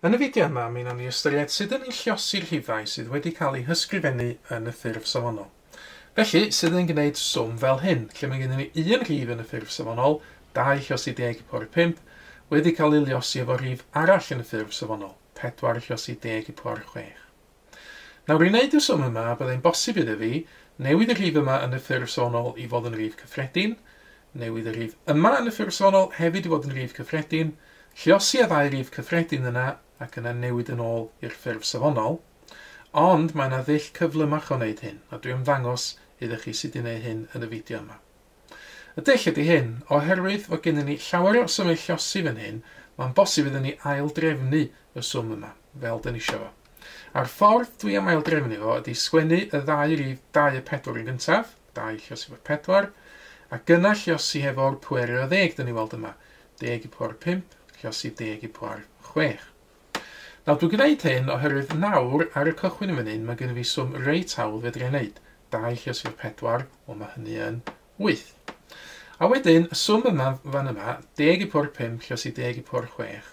Yn y fideo yma, mi wnawn ni ystyried sut yn lliosi'r rhifau sydd wedi cael eu hysgrifennu yn y ffurf safonol. Felly, sydd yn gwneud swm fel hyn, lle mae gennym ni un rhif yn y ffurf safonol, 2 llosi 10 pwyr 5, wedi cael ei liosi efo rhif arall yn y ffurf safonol, 4 llosi 10 pwyr 6. Nawr, i wneud y swm yma, byddai'n bosib iddo fi newid y rhif yma yn y ffurf safonol i fod yn rhif cyffredin, newid y rhif yma yn y ffurf safonol hefyd i fod yn rhif cyffredin, lliosi a ddau rhif cyffredin yna ac yna newid yn ôl i'r ffurf safonol, ond mae yna ddill cyflymach o wneud hyn, a dwi'n ymddangos iddo chi sydd wedi gwneud hyn yn y fideo yma. Y dill ydy hyn, oherwydd fod gennym ni llawer o symud llosi fan hyn, mae'n bosib iddyn ni aildrefnu y swm yma, fel dyn ni eisiau fo. A'r ffordd dwi am aildrefnu fo ydy sgwennu y ddau rif 2 y 4 yn gyntaf, 2 llosi fo 4, a gyna llosi hefo'r pwer o 10 dyn ni weld yma, 10 i pwer 5, llosi 10 i pwer 6. Nawr dwi'n gwneud hyn oherwydd nawr ar y cychwyn yn fan hyn mae gen i fi swm reit hawdd fedri ei wneud. 2 lle sef 4, ond mae hynny yn 8. A wedyn, y swm yma fan yma, 10 i pwr 5 lle sydd 10 i pwr 6,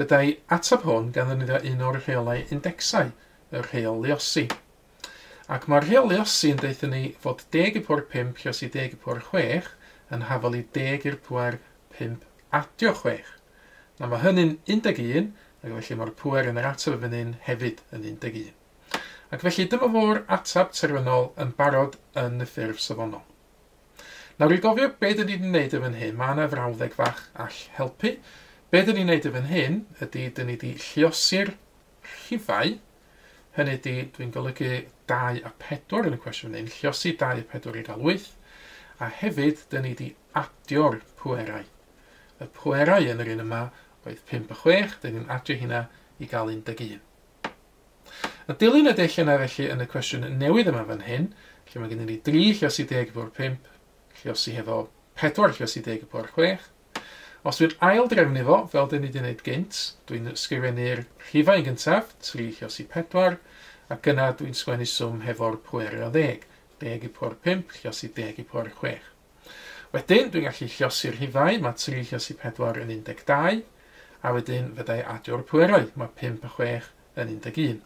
byddai atab hwn gan ddefnyddio un o'r rheolau indexau, y rheol liosi. Ac mae'r rheol liosi yn deithio ni fod 10 i pwr 5 lle sydd 10 i pwr 6 yn hafol i 10 i'r pwer 5 adio 6. Na mae hynny'n 11 Ac felly mae'r pwer yn yr ateb fan hyn hefyd yn 11. Ac felly dyma fo'r ateb terfynol yn barod yn y ffurf safonol. Nawr i gofio be dyn ni'n gwneud yn hyn, mae yna frawddeg fach all helpu. Be dyn ni'n gwneud yn hyn ydy dyn ni wedi lliosi'r rhifau. Hynny ydy, dwi'n golygu 2 a 4 yn y cwestiwn hyn, lliosi 2 a 4 i gael 8. A hefyd, dyn ni wedi adio'r pwerau. Y pwerau yn yr un yma oedd 5 a 6, dyn ni'n adio hynna i gael 11. A dilyn y dell yna felly yn y cwestiwn newydd yma fan hyn, lle mae gennym ni 3 llos i 10 bwr 5, llos i hefo 4 llos i 10 bwr 6. Os dwi'n ail drefnu fo, fel dyn ni wedi gwneud gynt, dwi'n sgrifennu'r rhifain gyntaf, 3 llos i 4, ac yna dwi'n sgwennu swm hefo'r pwer o 10, 10 i pwr 5, llos i 10 i pwr 6. Wedyn, dwi'n gallu llosi'r rhifau, mae 3 llos i 4 yn 12, a wedyn fyddai adio'r pwerau. Mae 5 a 6 yn 11.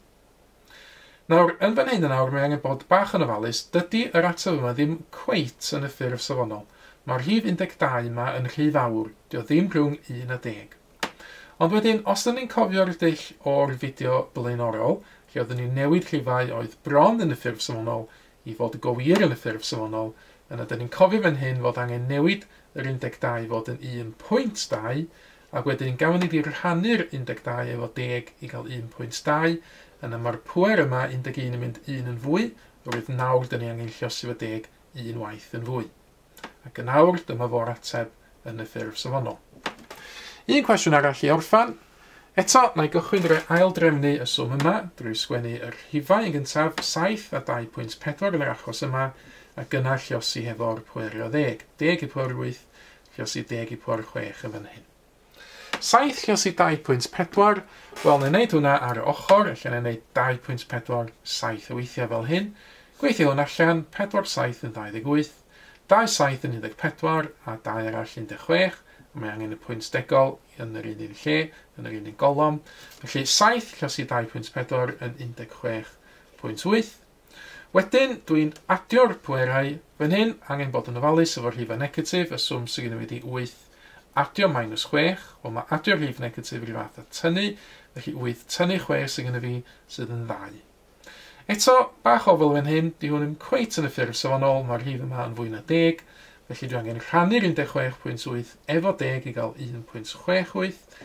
Nawr, yn fan hyn yn awr, mae angen bod bach yn ofalus. Dydy yr ateb yma ddim cweit yn y ffurf safonol. Mae'r rhif 12 yma yn rhy fawr. Dio ddim rhwng 1 a 10. Ond wedyn, os ydym ni'n cofio'r dill o'r fideo blaenorol, lle oeddwn ni'n newid rhifau oedd bron yn y ffurf safonol i fod go wir yn y ffurf safonol, yna dyn ni'n cofio fan hyn fod angen newid yr 12 fod yn 1.2 a wedyn gawn ni rhannu'r 12 efo 10 i gael 1.2, yna mae'r pwer yma 11 yn mynd 1 yn fwy, roedd nawr dyn ni angen llosi fo 10 unwaith yn fwy. Ac yn awr, dyma fo'r ateb yn y ffurf safonol. Un cwestiwn arall i orffan. Eto, na i gychwyn drwy ail drefnu y swm yma, drwy sgwennu yr rhifau yn gyntaf 7 a 2.4 yn yr achos yma, a gyna llosi hefo'r pwerio 10. 10 i pwer 8, llosi 10 i pwer 6 yn fan hyn. 7 lles i 2.4, wel, ni'n neud hwnna ar y ochr, lle ni'n neud 2.4 7 o weithiau fel hyn. Gweithio hwn allan, 4 7 yn 28, 2 7 yn 14 a 2 arall 16. Mae angen y pwynt degol yn yr un un lle, yn yr un un golom. Felly 7 lles i 2.4 yn 16.8. Wedyn, dwi'n adio'r pwerau fan hyn, angen bod yn ofalus efo'r rhifau negatif, y swm sydd gen i wedi 8 adio minus 6, wel mae adio rhif negatif yr fath a tynnu, felly 8 tynnu 6 sydd gyda fi sydd yn ddau. Eto, bach o fel hyn, di hwn yn cweit yn y ffurf safonol, mae'r rhif yma yn fwy na 10, felly dwi angen rhannu'r 16.8 efo 10 i gael 1.68,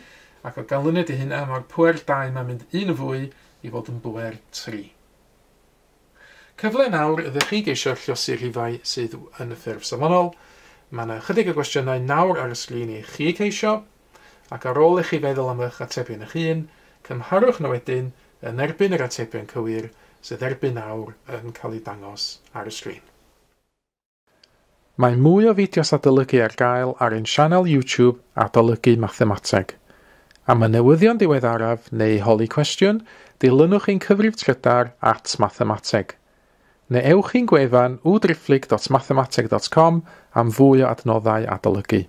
ac o ganlyniad i hynna mae'r pwer 2 mae'n mynd un fwy i fod yn bwer 3. Cyfle nawr, ydych chi geisio llosi rhifau sydd yn y ffurf safonol, Mae yna chydig o gwestiynau nawr ar y sgrin i chi ceisio, ac ar ôl i chi feddwl am eich atebion eich hun, cymharwch nhw wedyn yn erbyn yr atebion cywir sydd erbyn nawr yn cael ei dangos ar y sgrin. Mae mwy o fideos adolygu ar gael ar ein sianel YouTube Adolygu Mathemateg. Am y newyddion diweddaraf neu holi cwestiwn, dilynwch ein cyfrif trydar at mathemateg neu ewch i'n gwefan www.mathemateg.com am fwy o adnoddau adolygu.